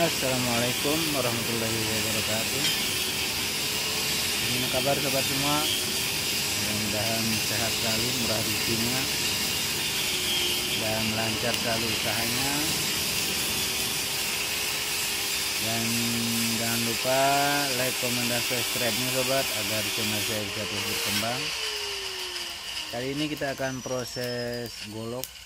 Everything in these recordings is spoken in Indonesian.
Assalamualaikum warahmatullahi wabarakatuh. Gimana kabar sobat semua? Mudah-mudahan sehat selalu murah rezekinya Dan lancar selalu usahanya. Dan jangan lupa like, komen, dan subscribe-nya sobat Agar channel saya bisa terus berkembang. Kali ini kita akan proses golok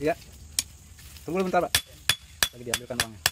Iya. Tunggu bentar, Pak. Lagi diambilkan uangnya.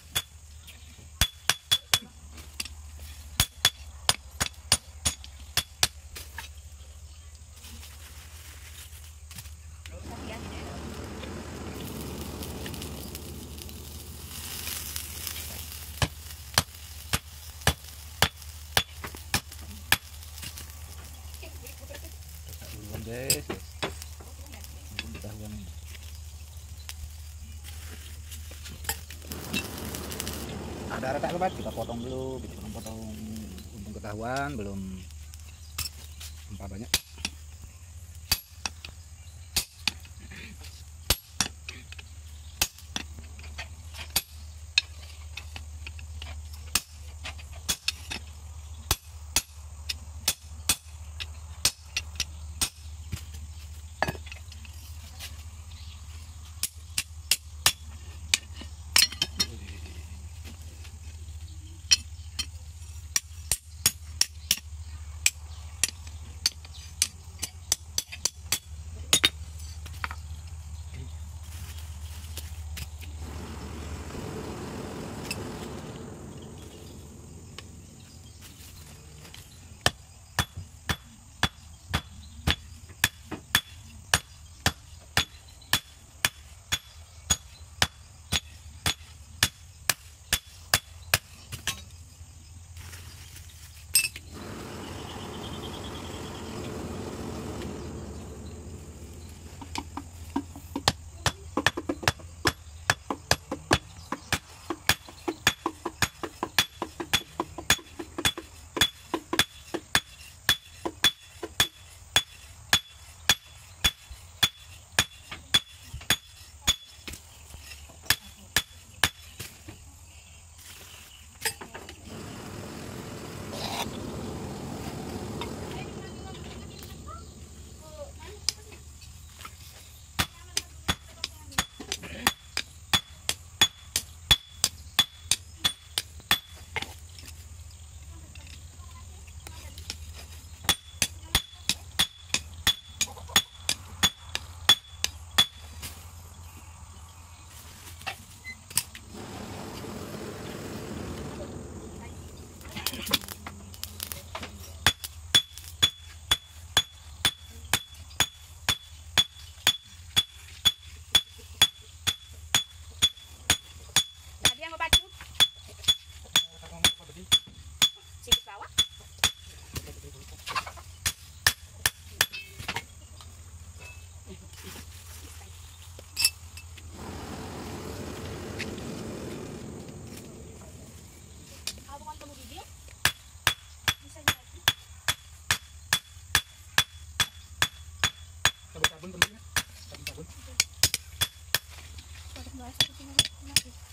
Ada retak sobat kita potong dulu kita potong untung ketahuan belum. Empat banyak Weißt du,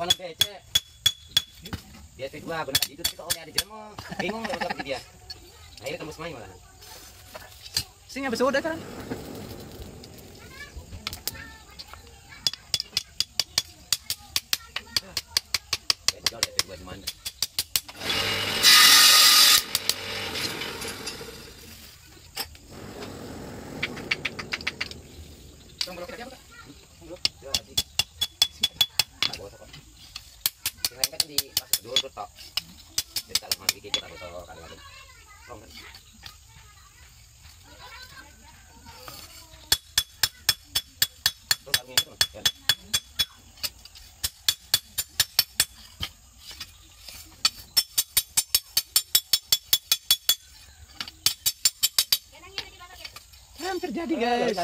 Kono bece. Dia tuh gua benar itu tuh kalau ada. Bingung kalau seperti dia. Akhirnya tembus main malah. Sing habis udah kan? jadi guys.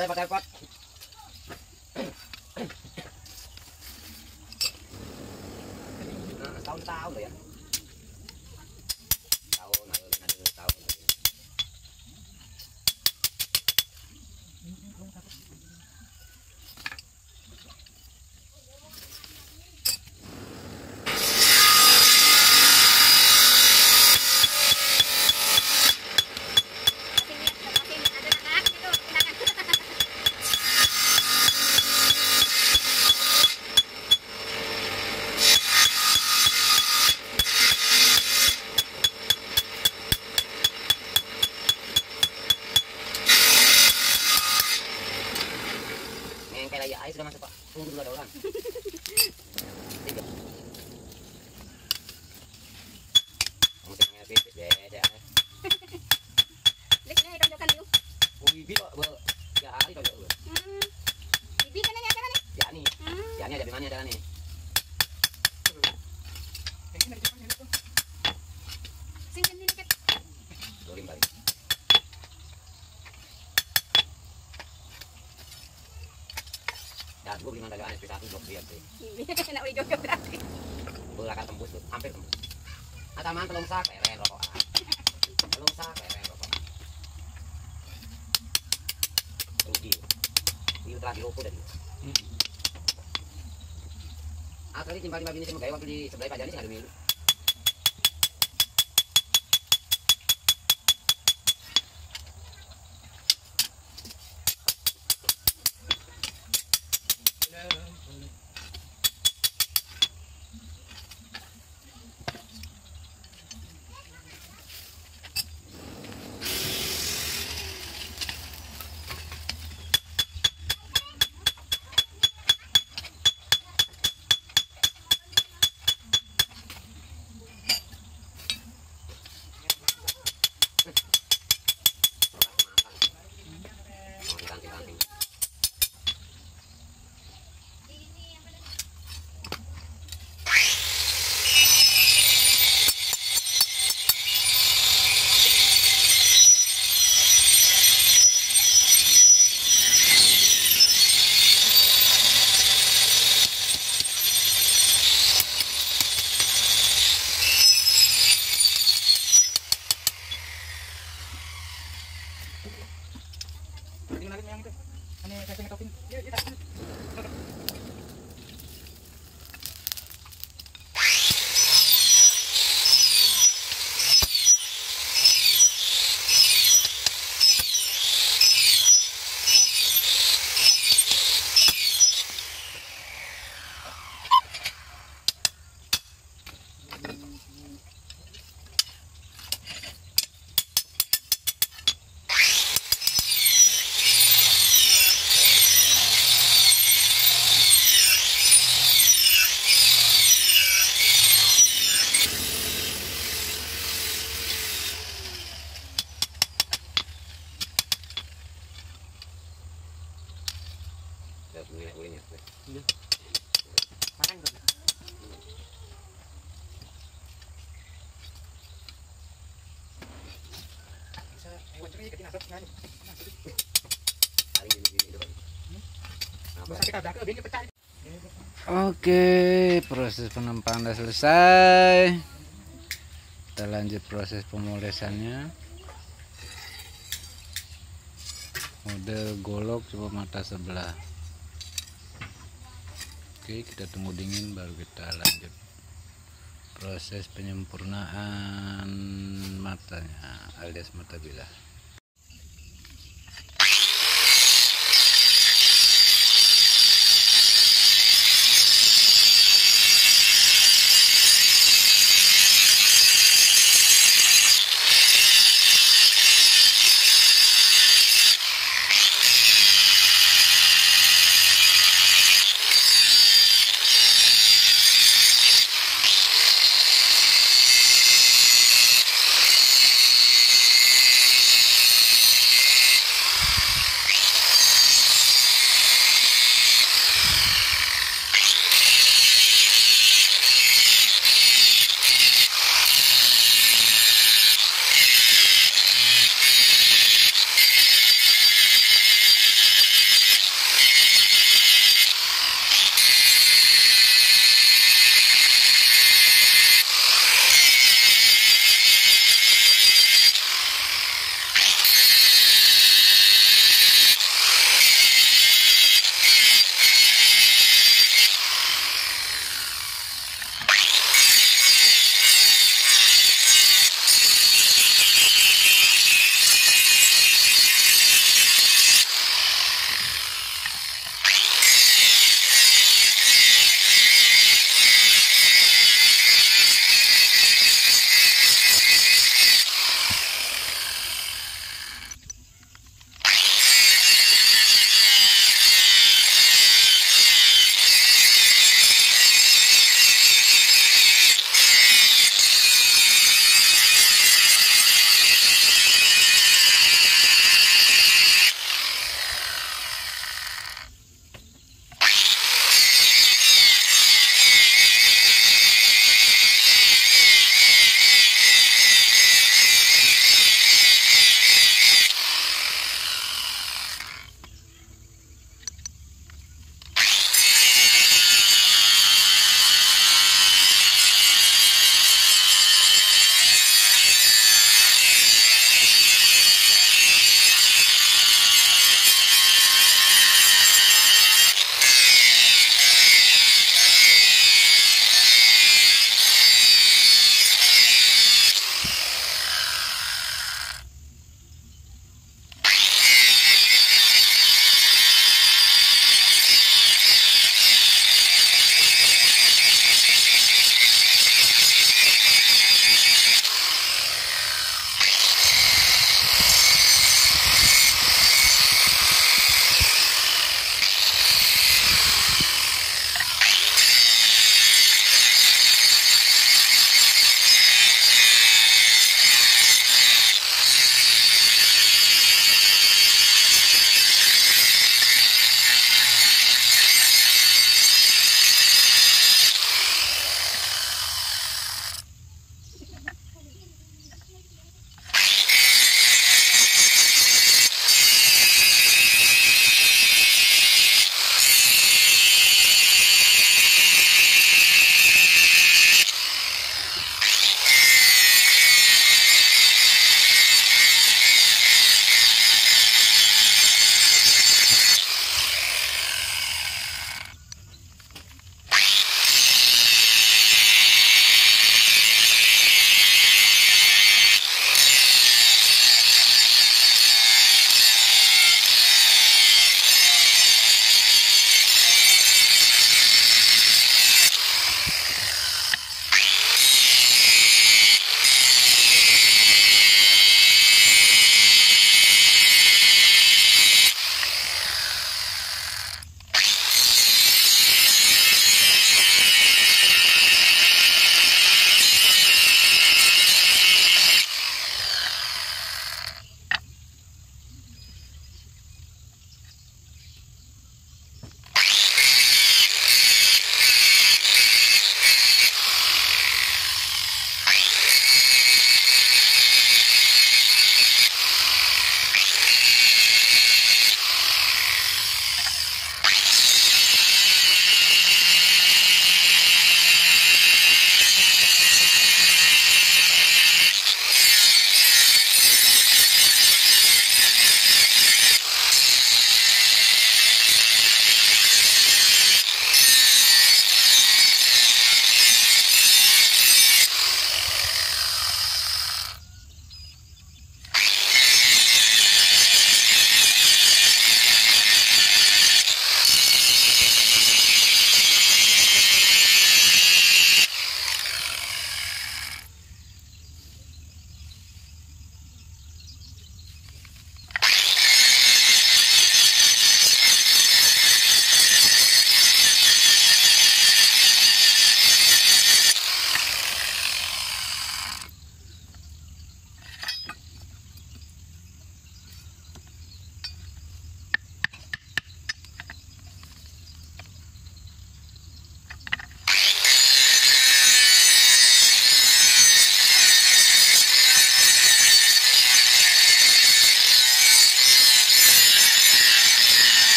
Tahun-tahun ya. Satu blok dia sih. Bola kan tembus tuh, hampir tembus. Ataman telung sak, keren rokok. Telung sak, keren rokok. Rugi. Ini telah dirokok dari. Ah, tadi timbal-timbal gini sih, waktu di sebelah Pak Jani sih ngadu milu. Oke, proses penempaan sudah selesai. Kita lanjut proses pemolesannya. Model golok coba mata sebelah. Oke, kita tunggu dingin baru kita lanjut proses penyempurnaan matanya alias mata bilah.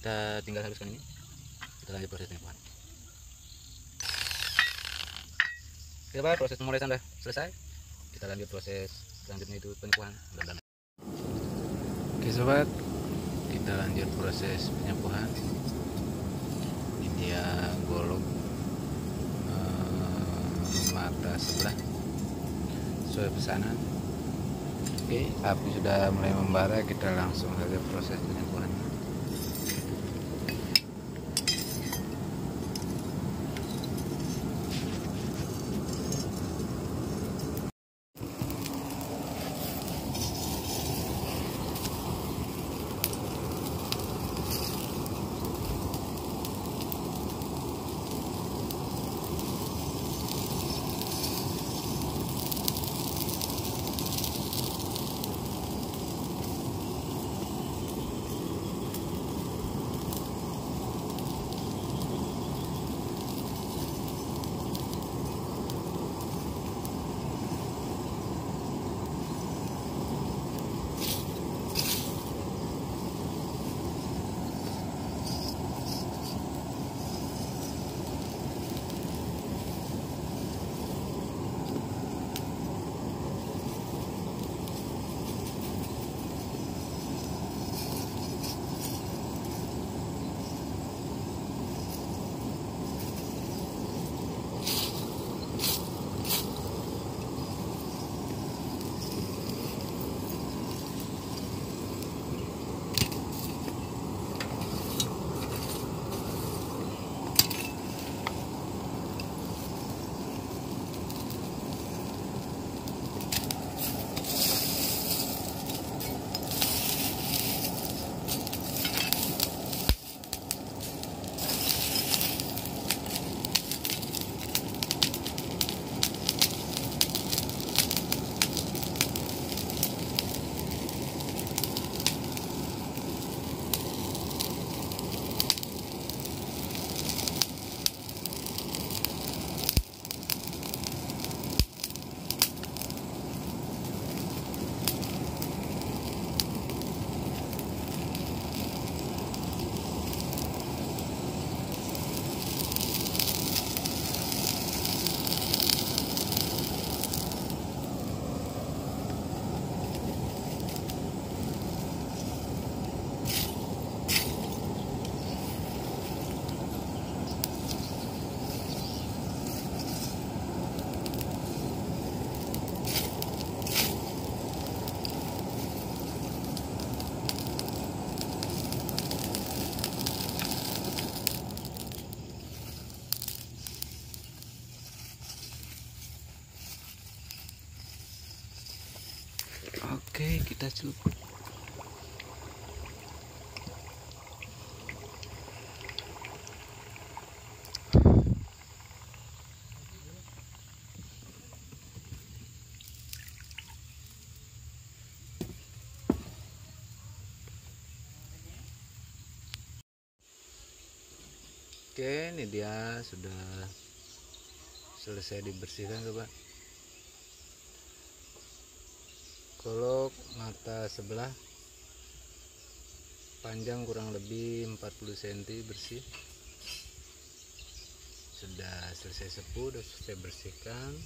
Kita tinggal haluskan ini. Kita lanjut proses penyapuan oke sobat proses pemulasan sudah selesai. Kita lanjut proses selanjutnya itu penyapuan mudah-mudahan Oke sobat, kita lanjut proses penyapuan. Ini dia golok eh, mata sebelah sesuai pesanan. Oke, api sudah mulai membara, kita langsung saja proses penyapuan. Cukup. Oke, ini dia sudah selesai dibersihkan, sobat. Golok mata sebelah. Panjang kurang lebih 40 cm bersih. Sudah selesai sepuh sudah saya bersihkan.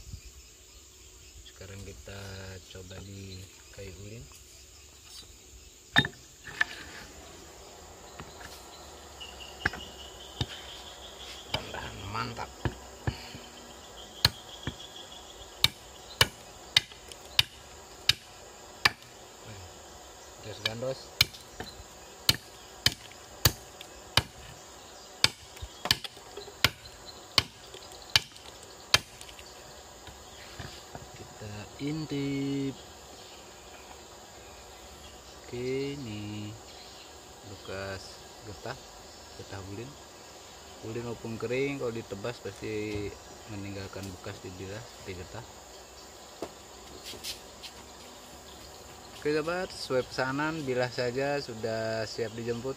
Sekarang kita coba di kayu ulin mantap Terus gandos. Intip. Oke, ini bekas getah, getah ulin. Ulin maupun kering kalau ditebas pasti meninggalkan bekas di dia seperti getah. Oke sobat, sesuai pesanan bila saja sudah siap dijemput